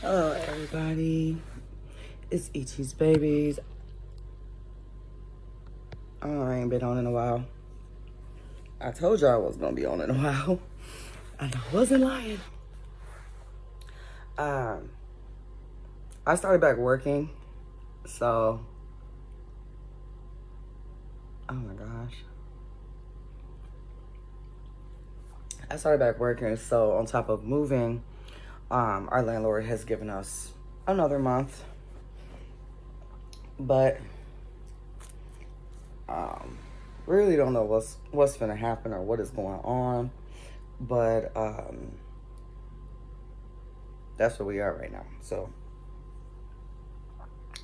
Hello, everybody. It's E.T.'s Babies. Oh, I ain't been on in a while. I told y'all I was gonna be on in a while, and I wasn't lying. Um, I started back working, so. Oh my gosh. I started back working, so on top of moving, um, our landlord has given us another month. But um, really don't know what's what's gonna happen or what is going on. But um, that's where we are right now. So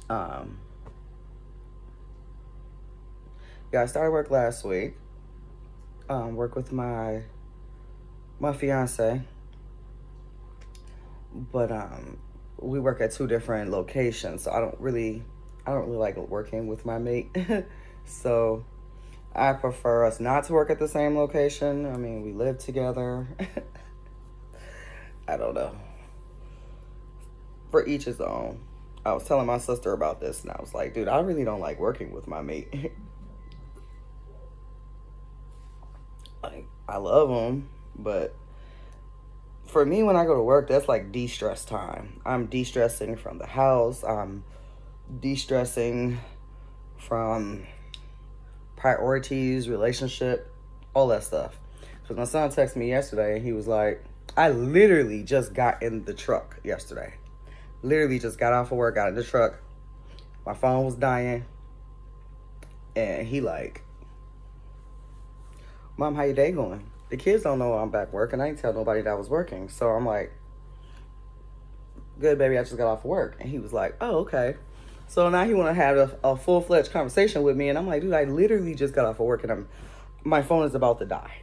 um, yeah, I started work last week. Um, work with my my fiance but um, we work at two different locations, so I don't really, I don't really like working with my mate. so I prefer us not to work at the same location. I mean, we live together. I don't know. For each his own. I was telling my sister about this, and I was like, dude, I really don't like working with my mate. like, I love him, but for me, when I go to work, that's like de stress time. I'm de stressing from the house, I'm de stressing from priorities, relationship, all that stuff. Because my son texted me yesterday and he was like, I literally just got in the truck yesterday. Literally just got off of work, got in the truck. My phone was dying. And he like, Mom, how your day going? The kids don't know I'm back working. I didn't tell nobody that I was working. So I'm like, good, baby, I just got off of work. And he was like, oh, okay. So now he want to have a, a full fledged conversation with me, and I'm like, dude, I literally just got off of work, and I'm my phone is about to die.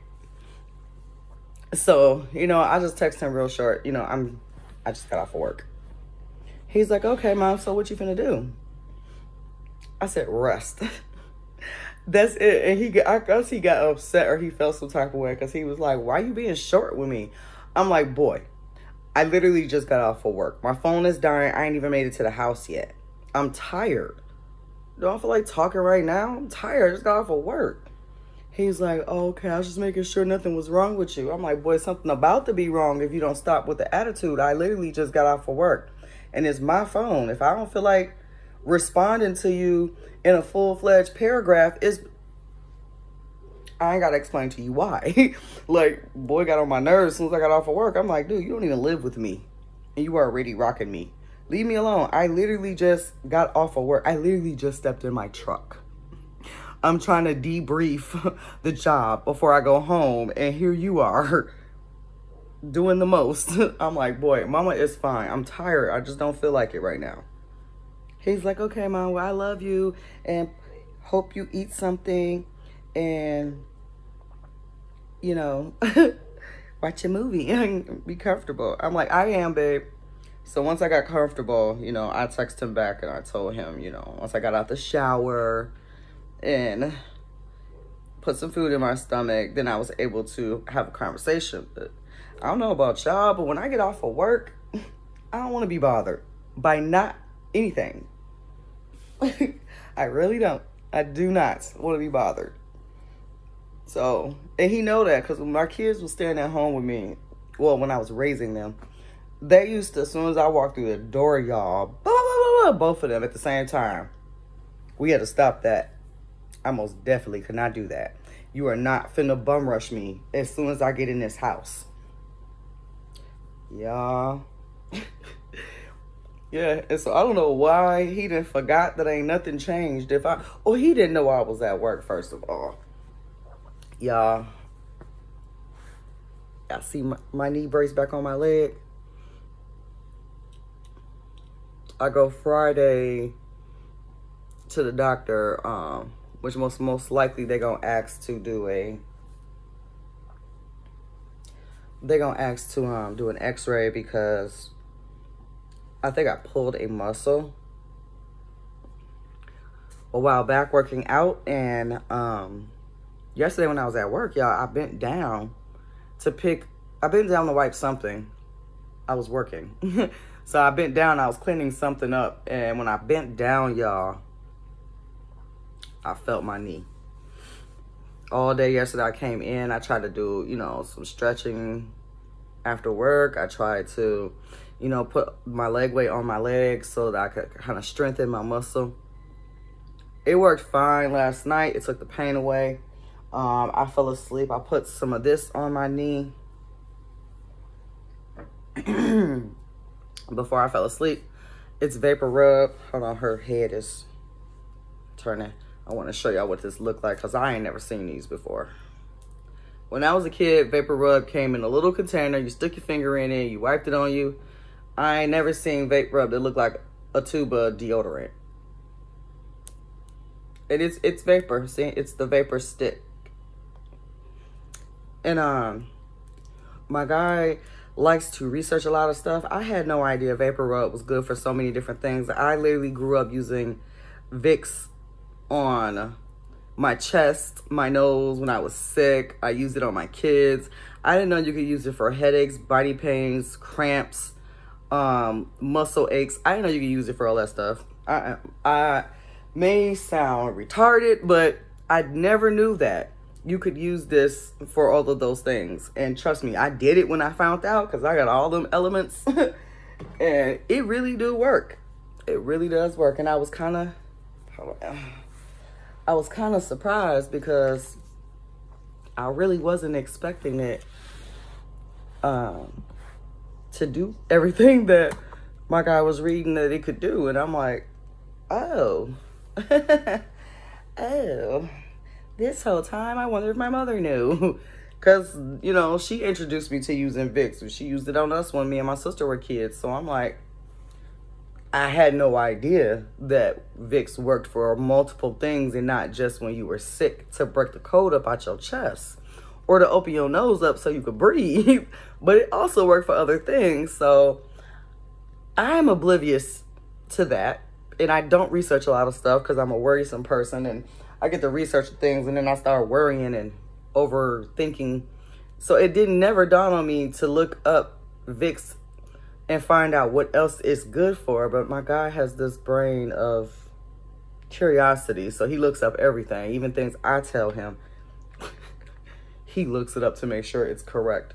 So you know, I just text him real short. You know, I'm I just got off of work. He's like, okay, mom. So what you finna do? I said, rest. That's it. And he, got, I guess he got upset or he felt some type of way because he was like, "Why you being short with me?" I'm like, "Boy, I literally just got off of work. My phone is dying. I ain't even made it to the house yet. I'm tired. Don't feel like talking right now. I'm tired. I just got off of work." He's like, oh, "Okay, I was just making sure nothing was wrong with you." I'm like, "Boy, something about to be wrong if you don't stop with the attitude. I literally just got off of work, and it's my phone. If I don't feel like responding to you in a full-fledged paragraph is I ain't gotta explain to you why. like, boy got on my nerves as soon as I got off of work. I'm like, dude, you don't even live with me. And you are already rocking me. Leave me alone. I literally just got off of work. I literally just stepped in my truck. I'm trying to debrief the job before I go home. And here you are doing the most. I'm like, boy, mama is fine. I'm tired. I just don't feel like it right now. He's like, okay, mom, well, I love you and hope you eat something and, you know, watch a movie and be comfortable. I'm like, I am, babe. So once I got comfortable, you know, I texted him back and I told him, you know, once I got out the shower and put some food in my stomach, then I was able to have a conversation. But I don't know about y'all, but when I get off of work, I don't want to be bothered by not anything. I really don't. I do not want to be bothered. So, and he know that because when my kids were staying at home with me, well, when I was raising them, they used to, as soon as I walked through the door, y'all, blah, blah, blah, both of them at the same time. We had to stop that. I most definitely could not do that. You are not finna bum rush me as soon as I get in this house. Y'all. Yeah, and so I don't know why he didn't forgot that ain't nothing changed. If I, oh, he didn't know I was at work. First of all, y'all, I see my, my knee brace back on my leg. I go Friday to the doctor, um, which most most likely they're gonna ask to do a. They're gonna ask to um do an X-ray because I think I pulled a muscle a while back working out and um yesterday when I was at work, y'all, I bent down to pick I bent down to wipe something. I was working. So I bent down, I was cleaning something up. And when I bent down, y'all, I felt my knee. All day yesterday, I came in. I tried to do, you know, some stretching after work. I tried to, you know, put my leg weight on my legs so that I could kind of strengthen my muscle. It worked fine last night. It took the pain away. Um, I fell asleep. I put some of this on my knee before I fell asleep. It's Vapor Rub. Hold on, her head is turning. I want to show y'all what this looked like because I ain't never seen these before. When I was a kid, Vapor Rub came in a little container. You stuck your finger in it. You wiped it on you. I ain't never seen Vape Rub that looked like a tube of deodorant. It is, it's Vapor. See, it's the Vapor stick. And, um, my guy likes to research a lot of stuff. I had no idea Vapor Rub was good for so many different things. I literally grew up using Vicks on my chest, my nose when I was sick. I used it on my kids. I didn't know you could use it for headaches, body pains, cramps, um, muscle aches. I know you can use it for all that stuff. I, I may sound retarded, but I never knew that you could use this for all of those things. And trust me, I did it when I found out because I got all them elements and it really do work. It really does work. And I was kind of, I was kind of surprised because I really wasn't expecting it um, to do everything that my guy was reading that it could do. And I'm like, oh, oh, this whole time I wonder if my mother knew. Because, you know, she introduced me to using Vicks. She used it on us when me and my sister were kids. So I'm like, I had no idea that Vicks worked for multiple things and not just when you were sick to break the cold up out your chest or to open your nose up so you could breathe, but it also worked for other things. So I'm oblivious to that. And I don't research a lot of stuff because I'm a worrisome person and I get to research things and then I start worrying and overthinking. So it didn't never dawn on me to look up Vicks and find out what else it's good for. But my guy has this brain of curiosity. So he looks up everything, even things I tell him. he looks it up to make sure it's correct.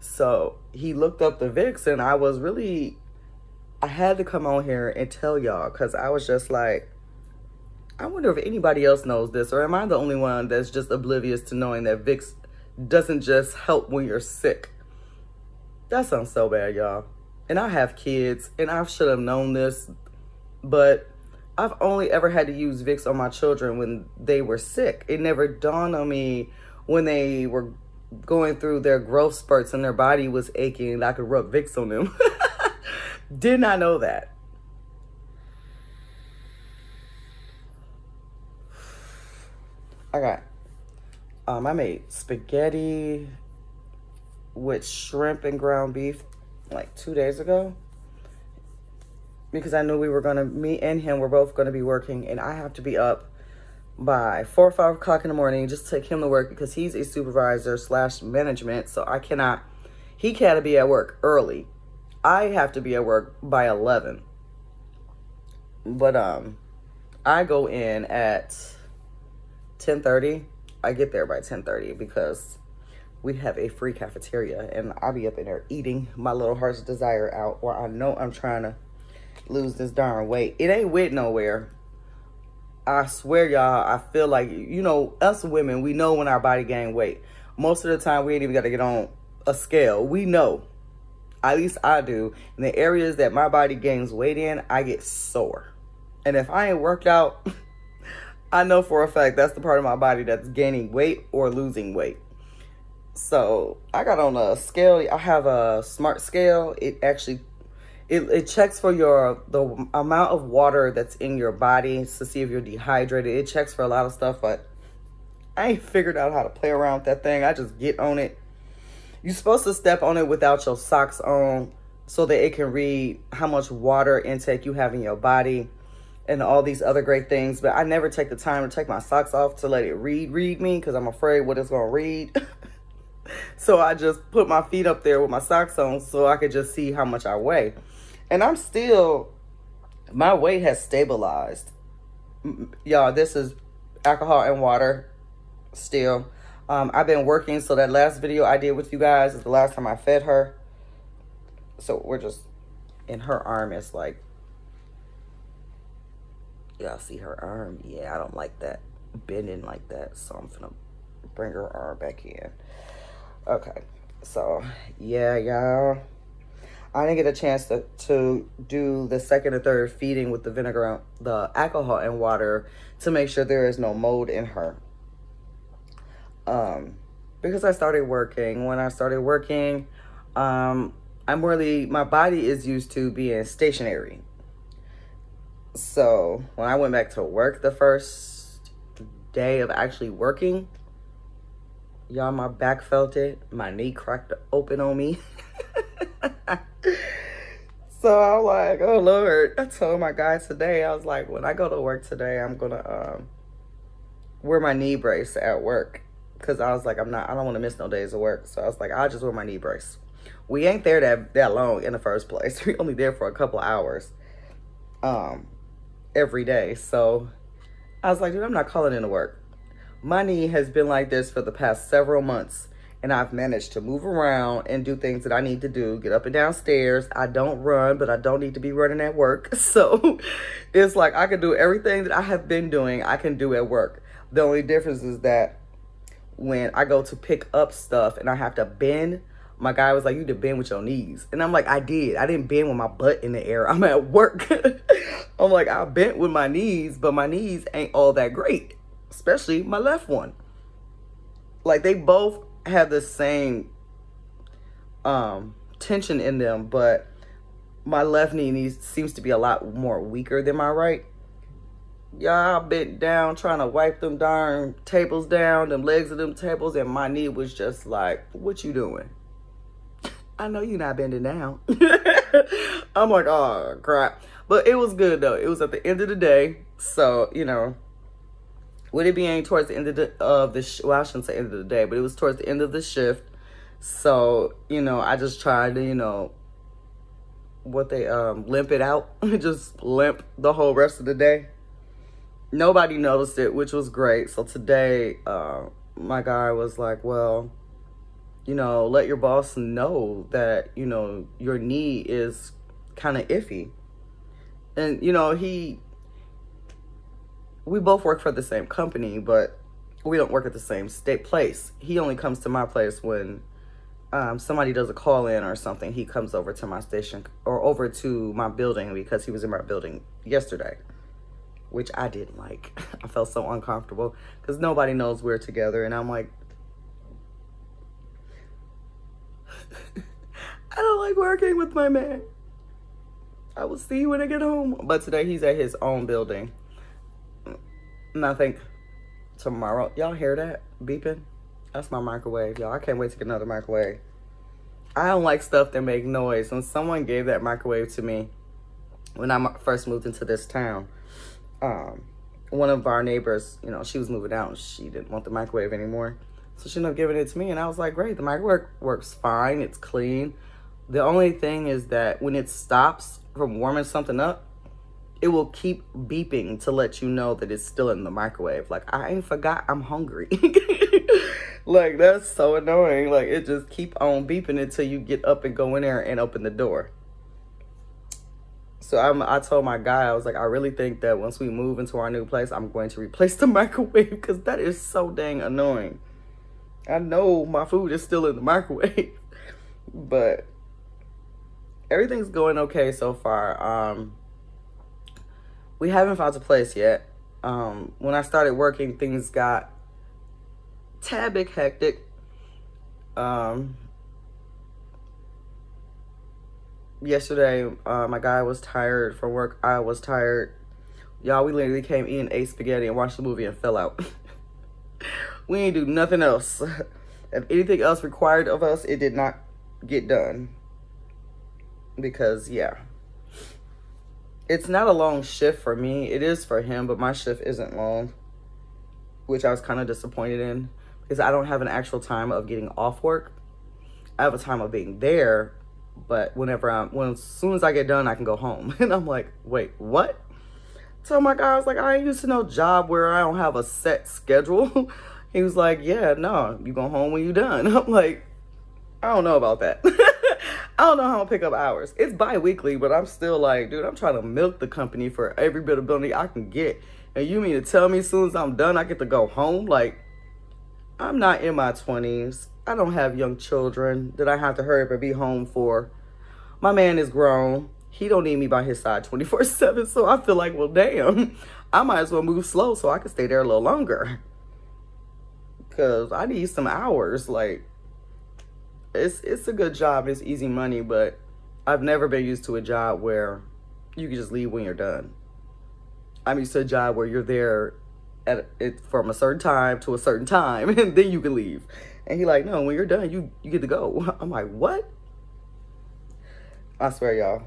So he looked up the Vicks and I was really, I had to come on here and tell y'all because I was just like, I wonder if anybody else knows this or am I the only one that's just oblivious to knowing that Vicks doesn't just help when you're sick. That sounds so bad, y'all and I have kids and I should have known this, but I've only ever had to use Vicks on my children when they were sick. It never dawned on me when they were going through their growth spurts and their body was aching and I could rub Vicks on them. Did not know that. I got, um, I made spaghetti with shrimp and ground beef like two days ago because I knew we were going to, me and him were both going to be working and I have to be up by four or five o'clock in the morning just take him to work because he's a supervisor slash management. So I cannot, he can't be at work early. I have to be at work by 11. But um, I go in at 10.30. I get there by 10.30 because we have a free cafeteria and I'll be up in there eating my little heart's desire out where I know I'm trying to lose this darn weight. It ain't went nowhere. I swear y'all, I feel like, you know, us women, we know when our body gain weight. Most of the time, we ain't even got to get on a scale. We know. At least I do. In the areas that my body gains weight in, I get sore. And if I ain't worked out, I know for a fact that's the part of my body that's gaining weight or losing weight. So I got on a scale. I have a smart scale. It actually, it, it checks for your, the amount of water that's in your body to see if you're dehydrated. It checks for a lot of stuff, but I ain't figured out how to play around with that thing. I just get on it. You're supposed to step on it without your socks on so that it can read how much water intake you have in your body and all these other great things. But I never take the time to take my socks off to let it read, read me because I'm afraid what it's going to read. so I just put my feet up there with my socks on so I could just see how much I weigh. And I'm still, my weight has stabilized. Y'all, this is alcohol and water still. Um, I've been working, so that last video I did with you guys is the last time I fed her. So we're just, and her arm is like, y'all see her arm? Yeah, I don't like that bending like that, so I'm gonna bring her arm back in. Okay, so yeah, y'all. I didn't get a chance to, to do the second or third feeding with the vinegar, the alcohol and water to make sure there is no mold in her. Um, because I started working. When I started working, um, I'm really, my body is used to being stationary. So when I went back to work the first day of actually working, y'all, my back felt it. My knee cracked open on me. so I'm like, oh Lord. I told my guys today, I was like, when I go to work today, I'm gonna um, wear my knee brace at work. Cause I was like, I'm not, I don't want to miss no days of work. So I was like, I'll just wear my knee brace. We ain't there that that long in the first place. We only there for a couple hours, um, every day. So I was like, dude, I'm not calling in to work. My knee has been like this for the past several months and I've managed to move around and do things that I need to do, get up and down stairs. I don't run, but I don't need to be running at work. So it's like I can do everything that I have been doing, I can do at work. The only difference is that when I go to pick up stuff and I have to bend, my guy was like, you to bend with your knees. And I'm like, I did. I didn't bend with my butt in the air. I'm at work. I'm like, I bent with my knees, but my knees ain't all that great, especially my left one. Like they both have the same um, tension in them, but my left knee needs, seems to be a lot more weaker than my right. Y'all bent down trying to wipe them darn tables down, them legs of them tables, and my knee was just like, what you doing? I know you're not bending down. I'm like, oh, crap. But it was good, though. It was at the end of the day. So, you know, with it being towards the end of the, of the well, I shouldn't say end of the day, but it was towards the end of the shift. So, you know, I just tried to, you know, what they um limp it out, just limp the whole rest of the day. Nobody noticed it, which was great. So today, uh, my guy was like, well, you know, let your boss know that, you know, your knee is kind of iffy. And, you know, he we both work for the same company, but we don't work at the same state place. He only comes to my place when um, somebody does a call in or something. He comes over to my station or over to my building because he was in my building yesterday, which I didn't like. I felt so uncomfortable because nobody knows we're together. And I'm like, I don't like working with my man. I will see you when I get home. But today he's at his own building. And I think tomorrow, y'all hear that beeping? That's my microwave, y'all. I can't wait to get another microwave. I don't like stuff that make noise. When someone gave that microwave to me when I first moved into this town, um, one of our neighbors, you know, she was moving out and she didn't want the microwave anymore. So she ended up giving it to me and I was like, great, the microwave works fine. It's clean. The only thing is that when it stops from warming something up, it will keep beeping to let you know that it's still in the microwave. Like, I ain't forgot I'm hungry. like, that's so annoying. Like, it just keep on beeping until you get up and go in there and open the door. So I'm, I told my guy, I was like, I really think that once we move into our new place, I'm going to replace the microwave because that is so dang annoying. I know my food is still in the microwave, but everything's going okay so far. Um, we haven't found a place yet. Um, when I started working, things got tad bit hectic. Um, yesterday, uh, my guy was tired from work. I was tired. Y'all, we literally came in, ate spaghetti, and watched the movie and fell out. we ain't do nothing else. if anything else required of us, it did not get done. Because, yeah it's not a long shift for me. It is for him, but my shift isn't long, which I was kind of disappointed in because I don't have an actual time of getting off work. I have a time of being there, but whenever I'm, when as soon as I get done, I can go home. And I'm like, wait, what? So my guy was like, I ain't used to no job where I don't have a set schedule. he was like, yeah, no, you go home when you done. I'm like, I don't know about that. I don't know how to pick up hours. It's bi-weekly, but I'm still like, dude, I'm trying to milk the company for every bit of money I can get. And you mean to tell me as soon as I'm done, I get to go home? Like, I'm not in my 20s. I don't have young children that I have to hurry up and be home for. My man is grown. He don't need me by his side 24-7. So I feel like, well, damn, I might as well move slow so I can stay there a little longer. Because I need some hours. Like, it's, it's a good job. It's easy money. But I've never been used to a job where you can just leave when you're done. I'm used to a job where you're there at it from a certain time to a certain time and then you can leave. And he like, no, when you're done, you, you get to go. I'm like, what? I swear, y'all.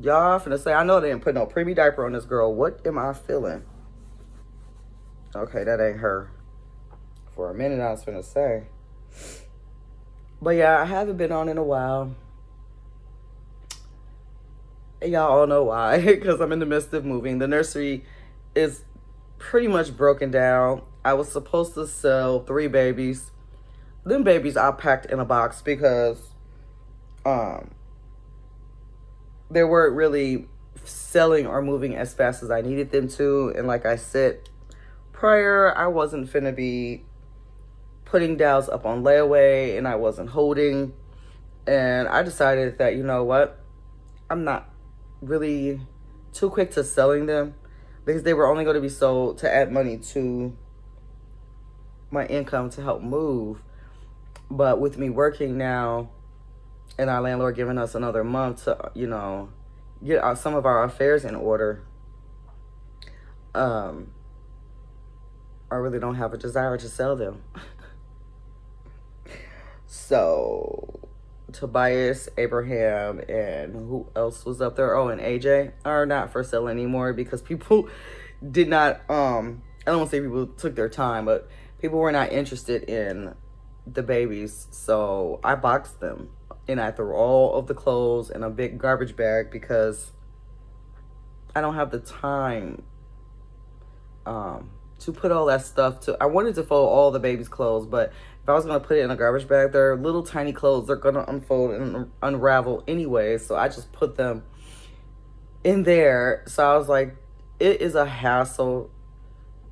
Y'all finna say, I know they didn't put no preemie diaper on this girl. What am I feeling? Okay, that ain't her. For a minute, I was going to say. But yeah, I haven't been on in a while. Y'all all know why, because I'm in the midst of moving. The nursery is pretty much broken down. I was supposed to sell three babies. Them babies I packed in a box because um they weren't really selling or moving as fast as I needed them to. And like I said prior, I wasn't finna be putting dolls up on layaway and I wasn't holding. And I decided that, you know what? I'm not really too quick to selling them because they were only going to be sold to add money to my income to help move. But with me working now and our landlord giving us another month to, you know, get our, some of our affairs in order, um, I really don't have a desire to sell them. so Tobias, Abraham, and who else was up there? Oh, and AJ are not for sale anymore because people did not, um, I don't want to say people took their time, but people were not interested in the babies. So I boxed them and I threw all of the clothes in a big garbage bag because I don't have the time um, to put all that stuff to, I wanted to fold all the baby's clothes, but if I was going to put it in a garbage bag, they're little tiny clothes. They're going to unfold and unravel anyway. So I just put them in there. So I was like, it is a hassle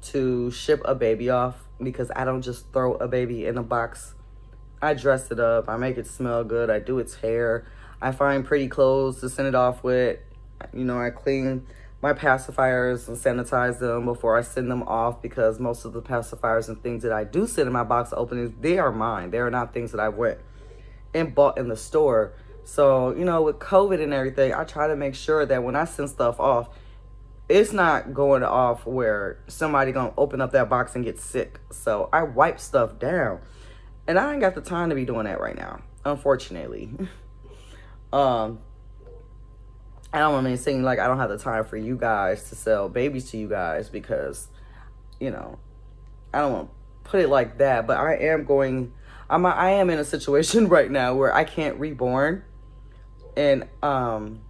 to ship a baby off because I don't just throw a baby in a box. I dress it up. I make it smell good. I do its hair. I find pretty clothes to send it off with. You know, I clean my pacifiers and sanitize them before I send them off because most of the pacifiers and things that I do send in my box openings, they are mine. They are not things that I went and bought in the store. So, you know, with COVID and everything, I try to make sure that when I send stuff off, it's not going off where somebody gonna open up that box and get sick. So I wipe stuff down. And I ain't got the time to be doing that right now, unfortunately. um, I don't want to seem like I don't have the time for you guys to sell babies to you guys because, you know, I don't want to put it like that. But I am going, I'm, I am in a situation right now where I can't reborn. And, um,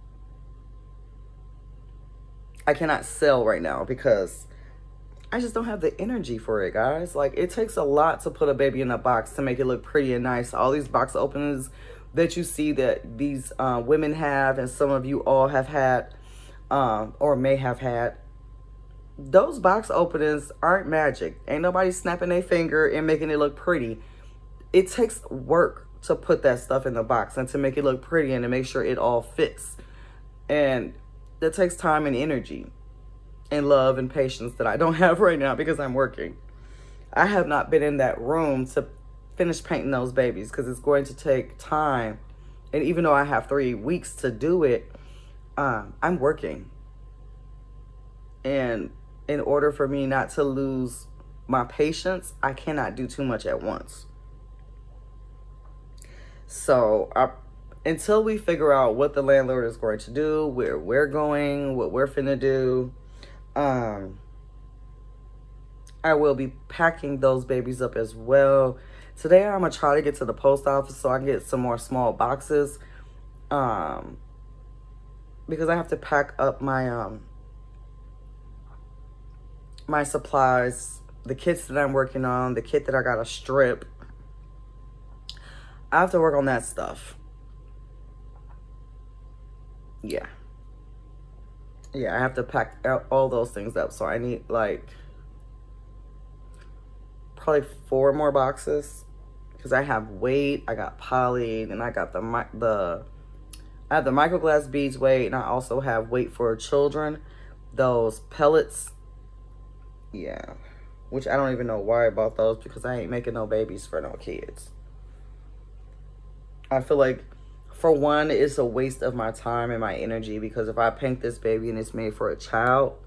I cannot sell right now because I just don't have the energy for it, guys. Like, it takes a lot to put a baby in a box to make it look pretty and nice. All these box openings that you see that these uh, women have and some of you all have had um, or may have had, those box openings aren't magic. Ain't nobody snapping their finger and making it look pretty. It takes work to put that stuff in the box and to make it look pretty and to make sure it all fits. And that takes time and energy and love and patience that I don't have right now because I'm working. I have not been in that room to finish painting those babies because it's going to take time. And even though I have three weeks to do it, um, I'm working. And in order for me not to lose my patience, I cannot do too much at once. So I, until we figure out what the landlord is going to do, where we're going, what we're finna do, um, I will be packing those babies up as well Today I'm gonna try to get to the post office so I can get some more small boxes. Um, because I have to pack up my um my supplies, the kits that I'm working on, the kit that I gotta strip. I have to work on that stuff. Yeah. Yeah, I have to pack all those things up. So I need like probably four more boxes because I have weight, I got poly, and I got the the I have the microglass beads weight, and I also have weight for children. Those pellets, yeah, which I don't even know why I bought those because I ain't making no babies for no kids. I feel like, for one, it's a waste of my time and my energy because if I paint this baby and it's made for a child,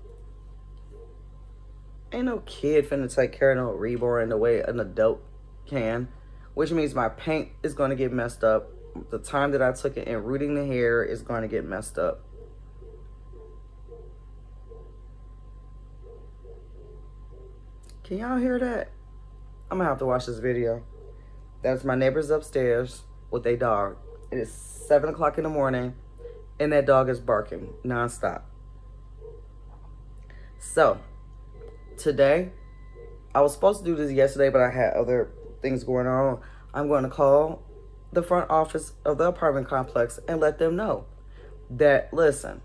ain't no kid finna take care of no reborn the way an adult can which means my paint is going to get messed up. The time that I took it in rooting the hair is going to get messed up. Can y'all hear that? I'm to have to watch this video. That's my neighbors upstairs with a dog. It is 7 o'clock in the morning, and that dog is barking nonstop. So, today, I was supposed to do this yesterday, but I had other things going on, I'm going to call the front office of the apartment complex and let them know that, listen,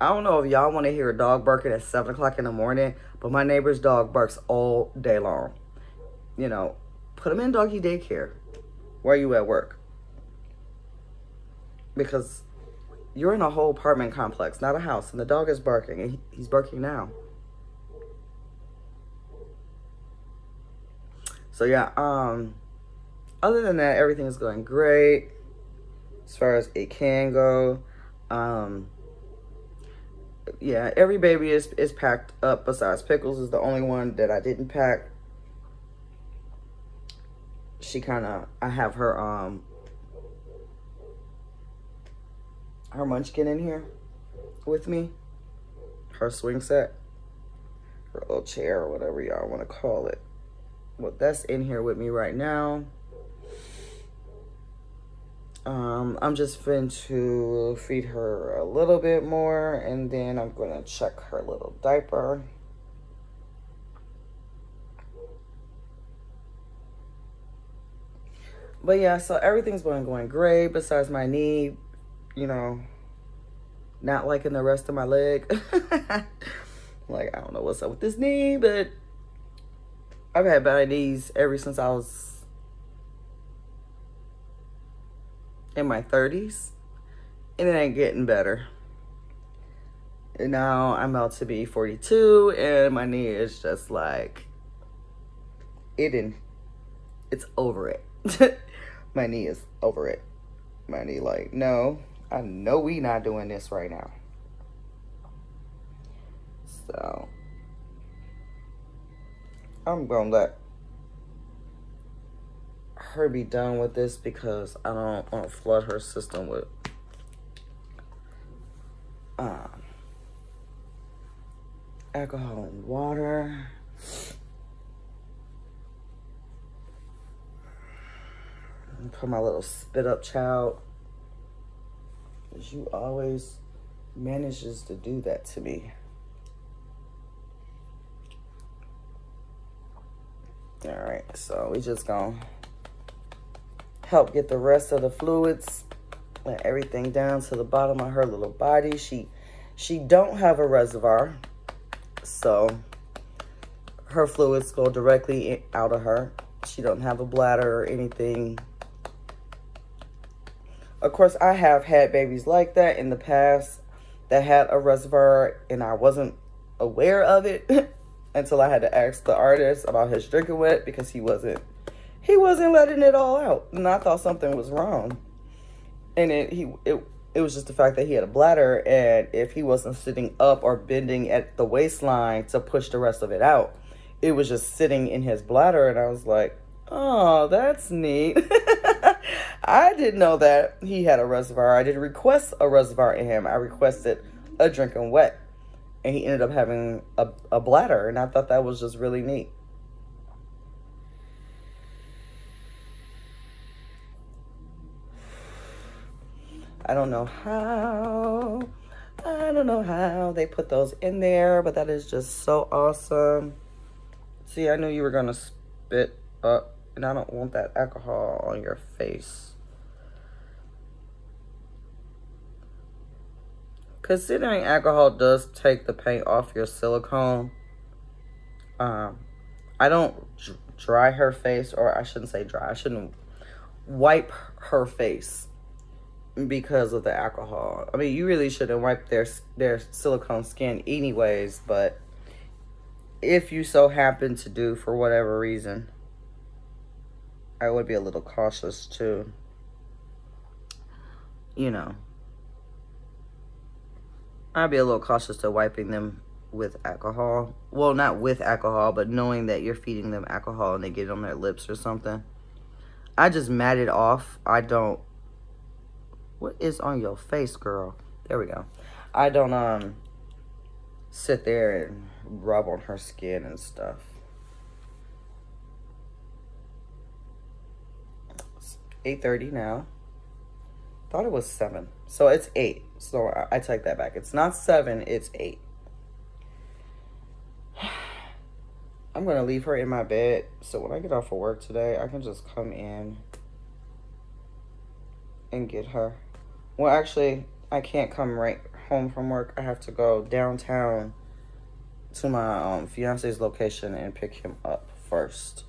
I don't know if y'all want to hear a dog barking at 7 o'clock in the morning, but my neighbor's dog barks all day long. You know, put him in doggy daycare while you at work. Because you're in a whole apartment complex, not a house, and the dog is barking, and he's barking now. So yeah, um, other than that, everything is going great as far as it can go. Um, yeah, every baby is, is packed up besides Pickles is the only one that I didn't pack. She kind of, I have her, um, her munchkin in here with me. Her swing set. Her little chair or whatever y'all want to call it well, that's in here with me right now. Um, I'm just going to feed her a little bit more and then I'm going to check her little diaper. But yeah, so everything's going going great besides my knee, you know, not liking the rest of my leg. like, I don't know what's up with this knee, but I've had bad knees ever since I was in my 30s. And it ain't getting better. And now I'm about to be 42 and my knee is just like, it in, it's over it. my knee is over it. My knee like, no, I know we not doing this right now. So I'm gonna let her be done with this because I don't want to flood her system with um, alcohol and water. Put my little spit up child. You always manages to do that to me. All right, so we just gonna help get the rest of the fluids and everything down to the bottom of her little body. She she don't have a reservoir, so her fluids go directly out of her. She don't have a bladder or anything. Of course, I have had babies like that in the past that had a reservoir and I wasn't aware of it. until I had to ask the artist about his drinking wet because he wasn't he wasn't letting it all out. And I thought something was wrong. And it he it it was just the fact that he had a bladder and if he wasn't sitting up or bending at the waistline to push the rest of it out, it was just sitting in his bladder and I was like, "Oh, that's neat." I didn't know that he had a reservoir. I didn't request a reservoir in him. I requested a drinking wet and he ended up having a, a bladder. And I thought that was just really neat. I don't know how, I don't know how they put those in there, but that is just so awesome. See, I knew you were going to spit up, and I don't want that alcohol on your face. Considering alcohol does take the paint off your silicone, um, I don't dry her face, or I shouldn't say dry. I shouldn't wipe her face because of the alcohol. I mean, you really shouldn't wipe their their silicone skin anyways, but if you so happen to do for whatever reason, I would be a little cautious too. You know. I'd be a little cautious to wiping them with alcohol. Well, not with alcohol, but knowing that you're feeding them alcohol and they get it on their lips or something. I just mat it off. I don't what is on your face, girl? There we go. I don't um sit there and rub on her skin and stuff. It's 8.30 now. Thought it was 7. So it's 8. So I, I take that back. It's not 7, it's 8. I'm going to leave her in my bed. So when I get off of work today, I can just come in and get her. Well, actually, I can't come right home from work. I have to go downtown to my um, fiance's location and pick him up first.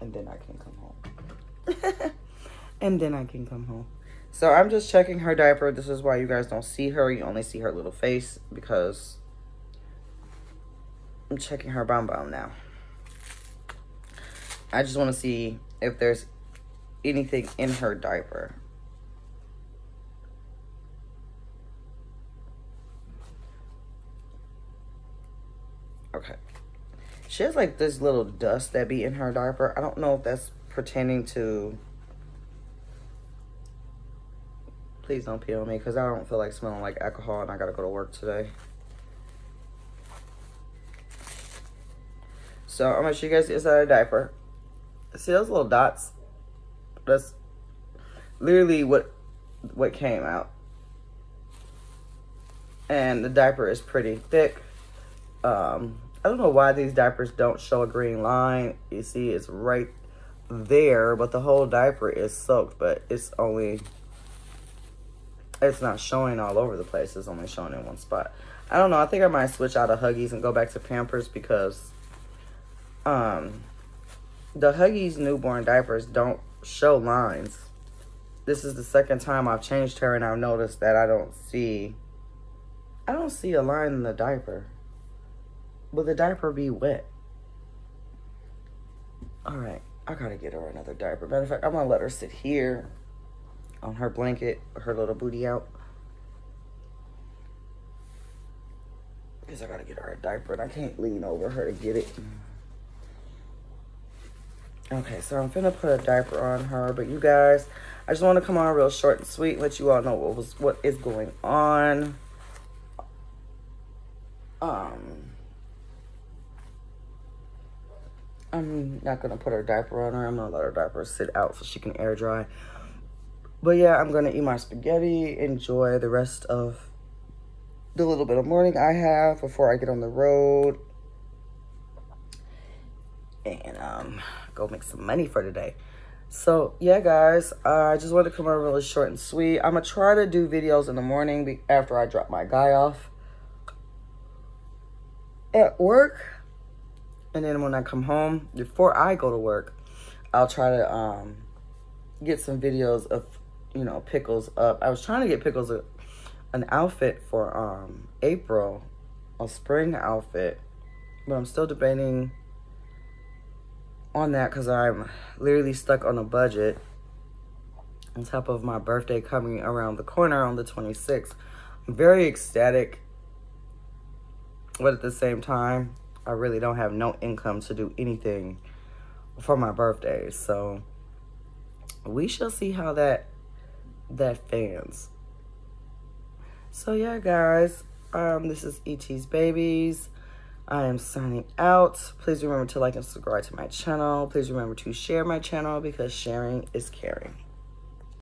And then I can come home. and then I can come home. So I'm just checking her diaper. This is why you guys don't see her. You only see her little face because I'm checking her bum bum now. I just want to see if there's anything in her diaper. Okay. She has like this little dust that be in her diaper. I don't know if that's pertaining to... Please don't pee on me because I don't feel like smelling like alcohol and I gotta go to work today. So I'm gonna show you guys the inside of the diaper. See those little dots? That's literally what what came out. And the diaper is pretty thick. Um, I don't know why these diapers don't show a green line. You see, it's right there, but the whole diaper is soaked, but it's only, it's not showing all over the place. It's only showing in one spot. I don't know. I think I might switch out of Huggies and go back to Pampers because um, the Huggies newborn diapers don't show lines. This is the second time I've changed her and I've noticed that I don't see, I don't see a line in the diaper. Will the diaper be wet? All right, I gotta get her another diaper. Matter of fact, I'm gonna let her sit here on her blanket, her little booty out. Because I gotta get her a diaper and I can't lean over her to get it. Okay, so I'm finna put a diaper on her, but you guys, I just want to come on real short and sweet, let you all know what was what is going on. Um, I'm not to put her diaper on her. I'm to let her diaper sit out so she can air dry. But yeah, I'm going to eat my spaghetti, enjoy the rest of the little bit of morning I have before I get on the road. And um, go make some money for today. So, yeah, guys, uh, I just wanted to come on really short and sweet. I'm going to try to do videos in the morning after I drop my guy off at work and then when I come home, before I go to work, I'll try to um, get some videos of, you know, Pickles up. I was trying to get Pickles a, an outfit for um, April, a spring outfit. But I'm still debating on that because I'm literally stuck on a budget. On top of my birthday coming around the corner on the 26th. I'm very ecstatic. But at the same time, I really don't have no income to do anything for my birthday. So we shall see how that that fans. So yeah, guys, um, this is ET's Babies. I am signing out. Please remember to like and subscribe to my channel. Please remember to share my channel because sharing is caring.